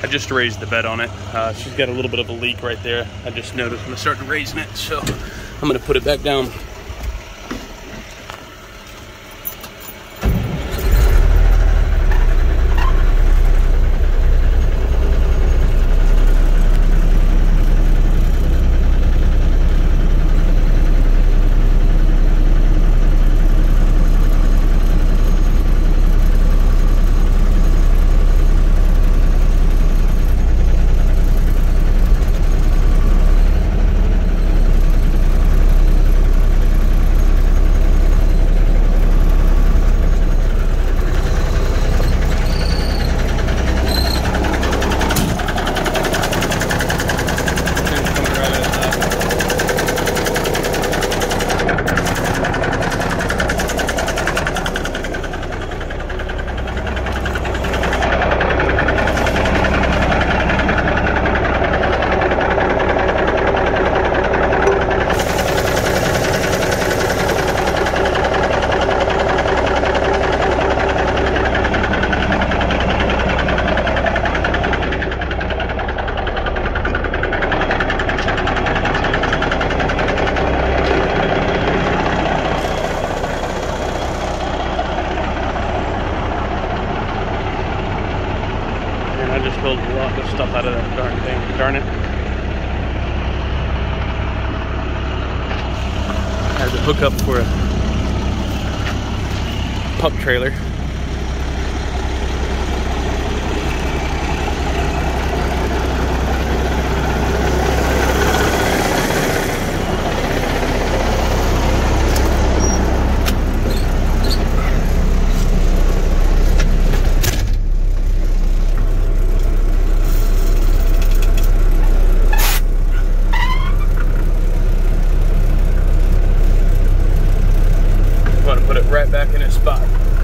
I just raised the bed on it. Uh, she's got a little bit of a leak right there. I just noticed when I started raising it, so I'm gonna put it back down. I just pulled a lot of stuff out of that darn thing. Darn it. I had to hook up for a pump trailer. right back in its spot.